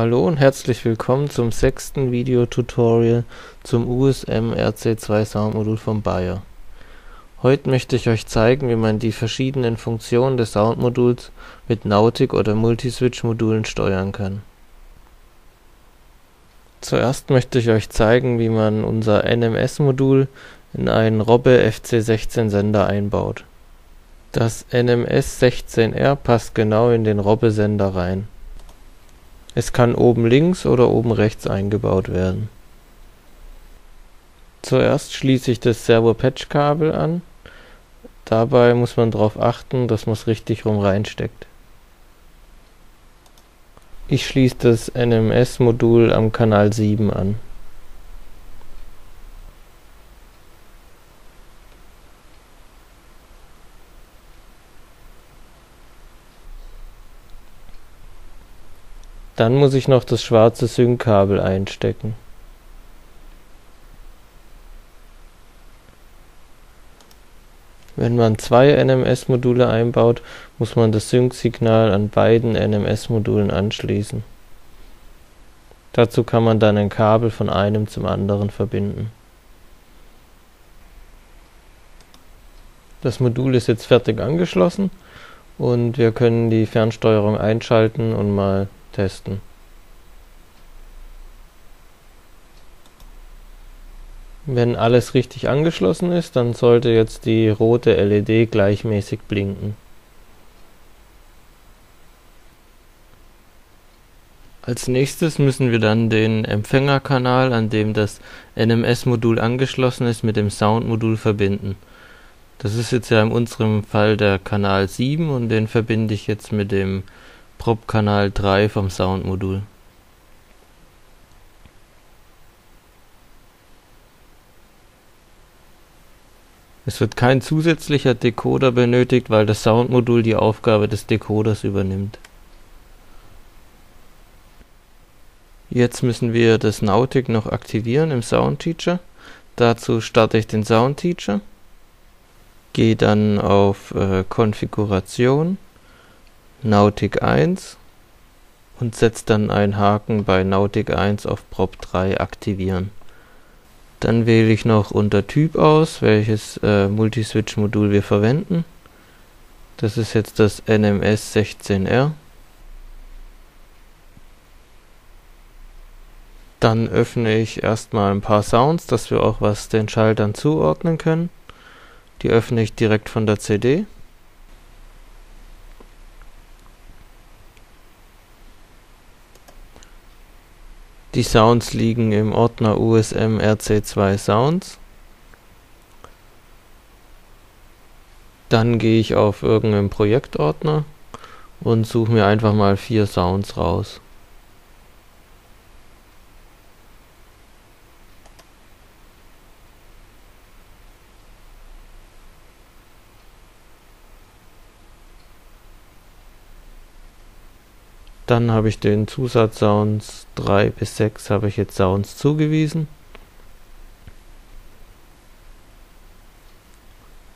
Hallo und herzlich willkommen zum sechsten Videotutorial zum USM RC2 Soundmodul von Bayer. Heute möchte ich euch zeigen, wie man die verschiedenen Funktionen des Soundmoduls mit Nautic oder Multiswitch-Modulen steuern kann. Zuerst möchte ich euch zeigen, wie man unser NMS-Modul in einen Robbe FC16 Sender einbaut. Das NMS 16R passt genau in den Robbe Sender rein es kann oben links oder oben rechts eingebaut werden. Zuerst schließe ich das Servo-Patch-Kabel an. Dabei muss man darauf achten, dass man es richtig rum reinsteckt. Ich schließe das NMS-Modul am Kanal 7 an. Dann muss ich noch das schwarze Sync-Kabel einstecken. Wenn man zwei NMS-Module einbaut, muss man das Sync-Signal an beiden NMS-Modulen anschließen. Dazu kann man dann ein Kabel von einem zum anderen verbinden. Das Modul ist jetzt fertig angeschlossen und wir können die Fernsteuerung einschalten und mal testen. Wenn alles richtig angeschlossen ist, dann sollte jetzt die rote LED gleichmäßig blinken. Als nächstes müssen wir dann den Empfängerkanal, an dem das NMS-Modul angeschlossen ist, mit dem Soundmodul verbinden. Das ist jetzt ja in unserem Fall der Kanal 7 und den verbinde ich jetzt mit dem Prop-Kanal 3 vom Soundmodul. Es wird kein zusätzlicher Decoder benötigt, weil das Soundmodul die Aufgabe des Decoders übernimmt. Jetzt müssen wir das Nautic noch aktivieren im Soundteacher. Dazu starte ich den Soundteacher, gehe dann auf äh, Konfiguration Nautic 1 und setzt dann einen Haken bei Nautic 1 auf Prop 3 aktivieren. Dann wähle ich noch unter Typ aus, welches äh, Multiswitch-Modul wir verwenden. Das ist jetzt das NMS 16R. Dann öffne ich erstmal ein paar Sounds, dass wir auch was den Schaltern zuordnen können. Die öffne ich direkt von der CD. Die Sounds liegen im Ordner USM RC2 Sounds. Dann gehe ich auf irgendeinen Projektordner und suche mir einfach mal vier Sounds raus. Dann habe ich den Zusatzsounds 3 bis 6 habe ich jetzt Sounds zugewiesen.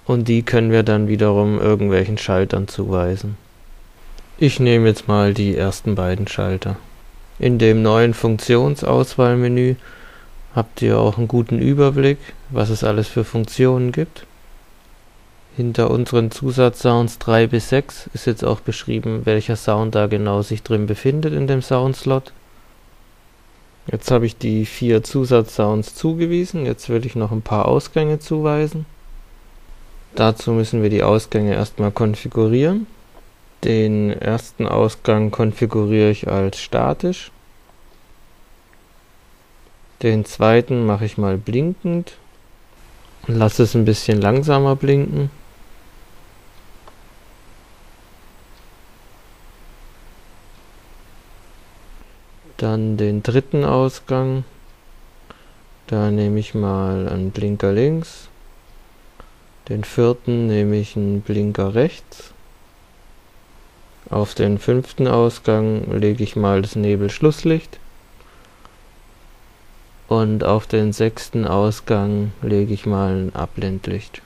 Und die können wir dann wiederum irgendwelchen Schaltern zuweisen. Ich nehme jetzt mal die ersten beiden Schalter. In dem neuen Funktionsauswahlmenü habt ihr auch einen guten Überblick, was es alles für Funktionen gibt. Hinter unseren Zusatzsounds 3 bis 6 ist jetzt auch beschrieben, welcher Sound da genau sich drin befindet in dem Soundslot. Jetzt habe ich die vier Zusatzsounds zugewiesen, jetzt will ich noch ein paar Ausgänge zuweisen. Dazu müssen wir die Ausgänge erstmal konfigurieren. Den ersten Ausgang konfiguriere ich als statisch. Den zweiten mache ich mal blinkend. Lasse es ein bisschen langsamer blinken. Dann den dritten Ausgang. Da nehme ich mal einen Blinker links. Den vierten nehme ich einen Blinker rechts. Auf den fünften Ausgang lege ich mal das Nebelschlusslicht. Und auf den sechsten Ausgang lege ich mal ein Abblendlicht.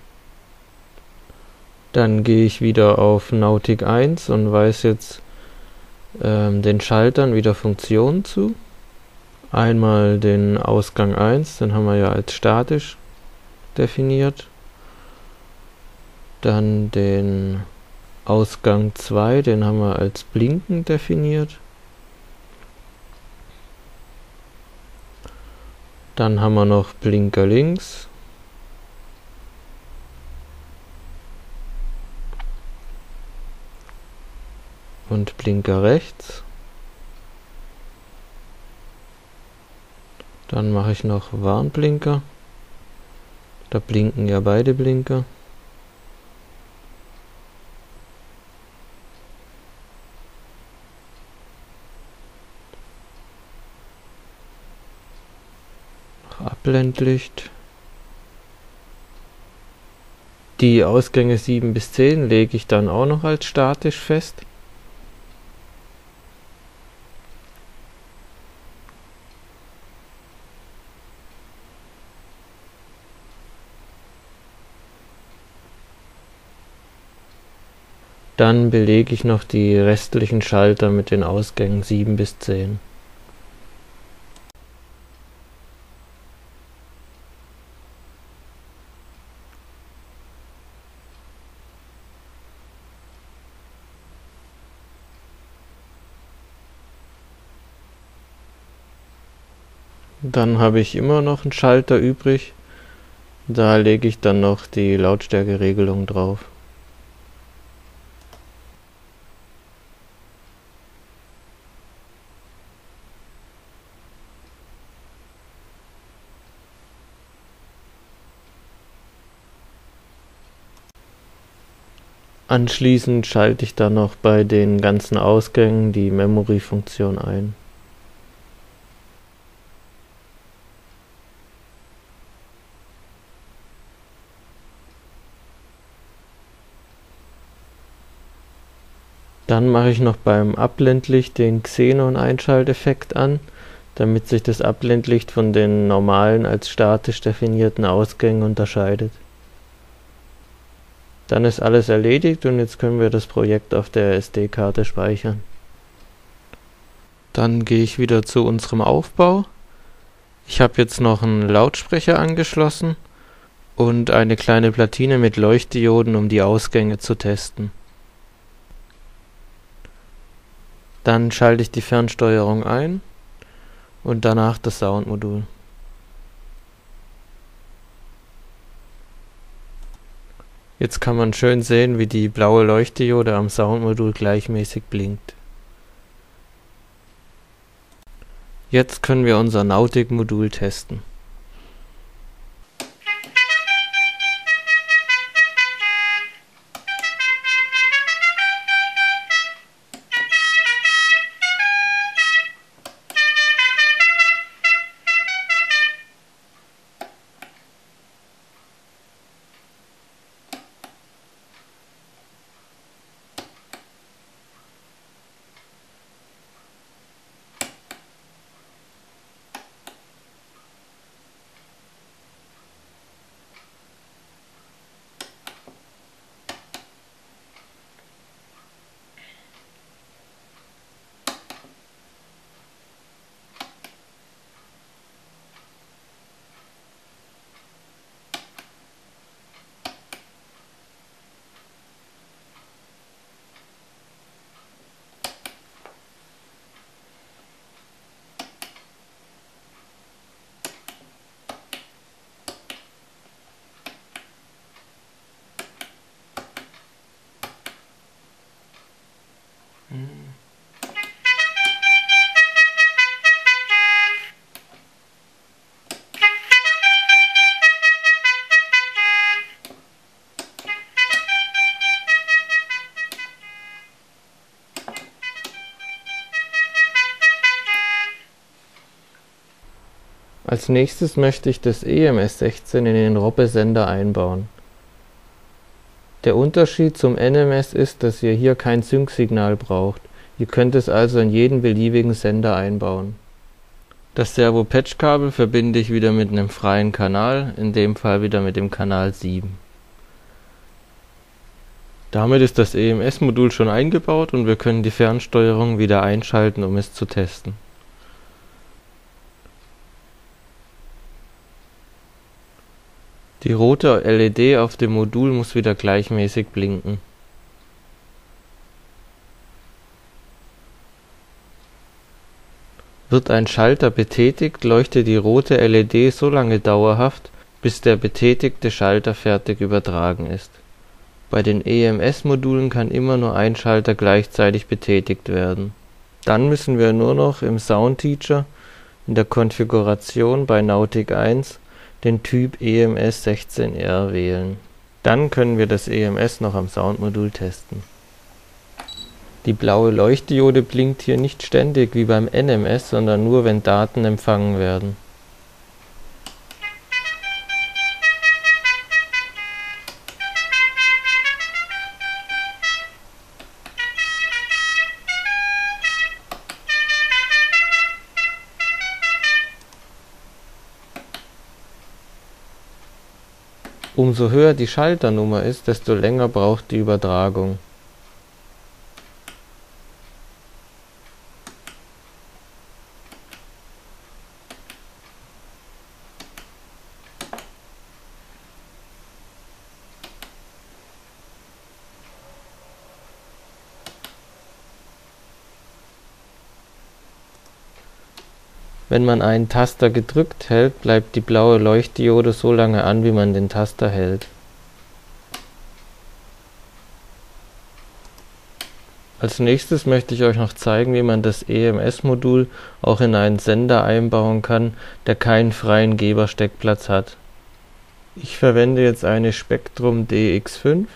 Dann gehe ich wieder auf Nautic 1 und weiß jetzt ähm, den Schaltern wieder Funktionen zu. Einmal den Ausgang 1, den haben wir ja als statisch definiert. Dann den Ausgang 2, den haben wir als blinken definiert. Dann haben wir noch Blinker links. Und Blinker rechts. Dann mache ich noch Warnblinker. Da blinken ja beide Blinker. Blendlicht. Die Ausgänge 7 bis 10 lege ich dann auch noch als statisch fest. Dann belege ich noch die restlichen Schalter mit den Ausgängen 7 bis 10. Dann habe ich immer noch einen Schalter übrig. Da lege ich dann noch die Lautstärkeregelung drauf. Anschließend schalte ich dann noch bei den ganzen Ausgängen die Memory-Funktion ein. Dann mache ich noch beim Abblendlicht den Xenon-Einschalteffekt an, damit sich das Abblendlicht von den normalen als statisch definierten Ausgängen unterscheidet. Dann ist alles erledigt und jetzt können wir das Projekt auf der SD-Karte speichern. Dann gehe ich wieder zu unserem Aufbau. Ich habe jetzt noch einen Lautsprecher angeschlossen und eine kleine Platine mit Leuchtdioden, um die Ausgänge zu testen. Dann schalte ich die Fernsteuerung ein und danach das Soundmodul. Jetzt kann man schön sehen, wie die blaue Leuchtdiode am Soundmodul gleichmäßig blinkt. Jetzt können wir unser Nautic-Modul testen. Als nächstes möchte ich das EMS16 in den Robbe-Sender einbauen. Der Unterschied zum NMS ist, dass ihr hier kein Sync-Signal braucht, ihr könnt es also in jeden beliebigen Sender einbauen. Das Servo-Patch-Kabel verbinde ich wieder mit einem freien Kanal, in dem Fall wieder mit dem Kanal 7 Damit ist das EMS-Modul schon eingebaut und wir können die Fernsteuerung wieder einschalten, um es zu testen. Die rote LED auf dem Modul muss wieder gleichmäßig blinken. Wird ein Schalter betätigt, leuchtet die rote LED so lange dauerhaft, bis der betätigte Schalter fertig übertragen ist. Bei den EMS-Modulen kann immer nur ein Schalter gleichzeitig betätigt werden. Dann müssen wir nur noch im Soundteacher in der Konfiguration bei Nautic 1 den Typ EMS16R wählen. Dann können wir das EMS noch am Soundmodul testen. Die blaue Leuchtdiode blinkt hier nicht ständig wie beim NMS, sondern nur wenn Daten empfangen werden Umso höher die Schalternummer ist, desto länger braucht die Übertragung. Wenn man einen Taster gedrückt hält, bleibt die blaue Leuchtdiode so lange an, wie man den Taster hält. Als nächstes möchte ich euch noch zeigen, wie man das EMS-Modul auch in einen Sender einbauen kann, der keinen freien Gebersteckplatz hat. Ich verwende jetzt eine Spektrum DX5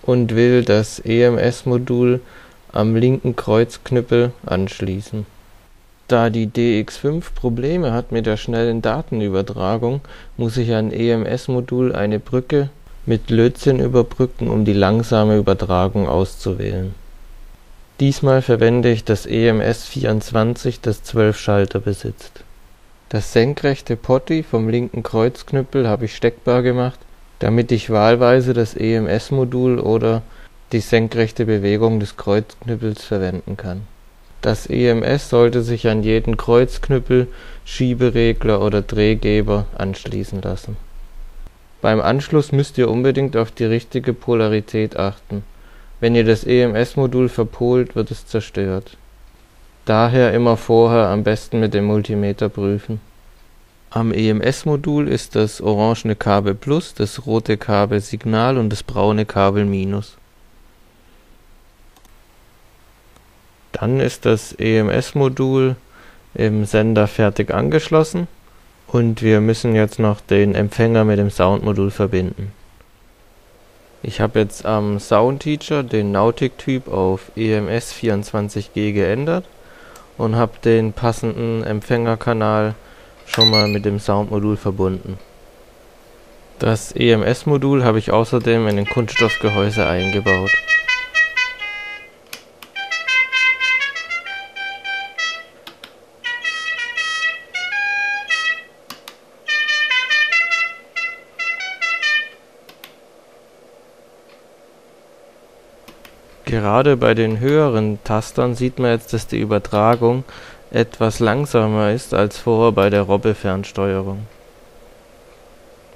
und will das EMS-Modul am linken Kreuzknüppel anschließen da die DX5 Probleme hat mit der schnellen Datenübertragung, muss ich ein EMS-Modul eine Brücke mit Lötzinn überbrücken, um die langsame Übertragung auszuwählen. Diesmal verwende ich das EMS24, das 12 Schalter besitzt. Das senkrechte Potty vom linken Kreuzknüppel habe ich steckbar gemacht, damit ich wahlweise das EMS-Modul oder die senkrechte Bewegung des Kreuzknüppels verwenden kann das EMS sollte sich an jeden Kreuzknüppel, Schieberegler oder Drehgeber anschließen lassen. Beim Anschluss müsst ihr unbedingt auf die richtige Polarität achten. Wenn ihr das EMS-Modul verpolt, wird es zerstört. Daher immer vorher am besten mit dem Multimeter prüfen. Am EMS-Modul ist das orangene Kabel Plus, das rote Kabel Signal und das braune Kabel Minus Dann ist das EMS-Modul im Sender fertig angeschlossen und wir müssen jetzt noch den Empfänger mit dem Soundmodul verbinden. Ich habe jetzt am Soundteacher den Nautic-Typ auf EMS24G geändert und habe den passenden Empfängerkanal schon mal mit dem Soundmodul verbunden. Das EMS-Modul habe ich außerdem in den Kunststoffgehäuse eingebaut Gerade bei den höheren Tastern sieht man jetzt, dass die Übertragung etwas langsamer ist als vorher bei der Robbe-Fernsteuerung.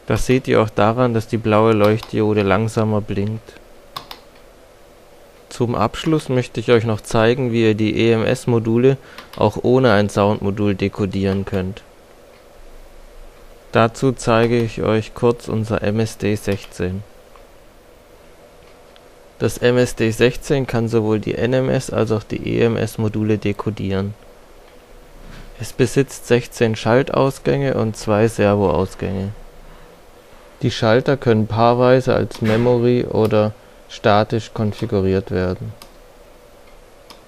Das seht ihr auch daran, dass die blaue Leuchtdiode langsamer blinkt. Zum Abschluss möchte ich euch noch zeigen, wie ihr die EMS-Module auch ohne ein Soundmodul dekodieren könnt. Dazu zeige ich euch kurz unser MSD16 das MSD16 kann sowohl die NMS als auch die EMS-Module dekodieren. Es besitzt 16 Schaltausgänge und zwei Servoausgänge. Die Schalter können paarweise als Memory oder statisch konfiguriert werden.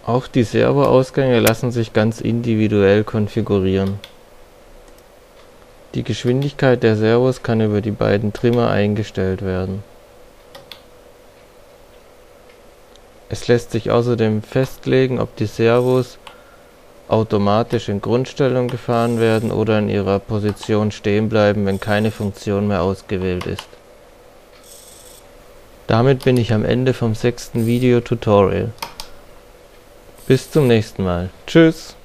Auch die Servoausgänge lassen sich ganz individuell konfigurieren. Die Geschwindigkeit der Servos kann über die beiden Trimmer eingestellt werden Es lässt sich außerdem festlegen, ob die Servos automatisch in Grundstellung gefahren werden oder in ihrer Position stehen bleiben, wenn keine Funktion mehr ausgewählt ist. Damit bin ich am Ende vom sechsten Videotutorial. Bis zum nächsten Mal. Tschüss.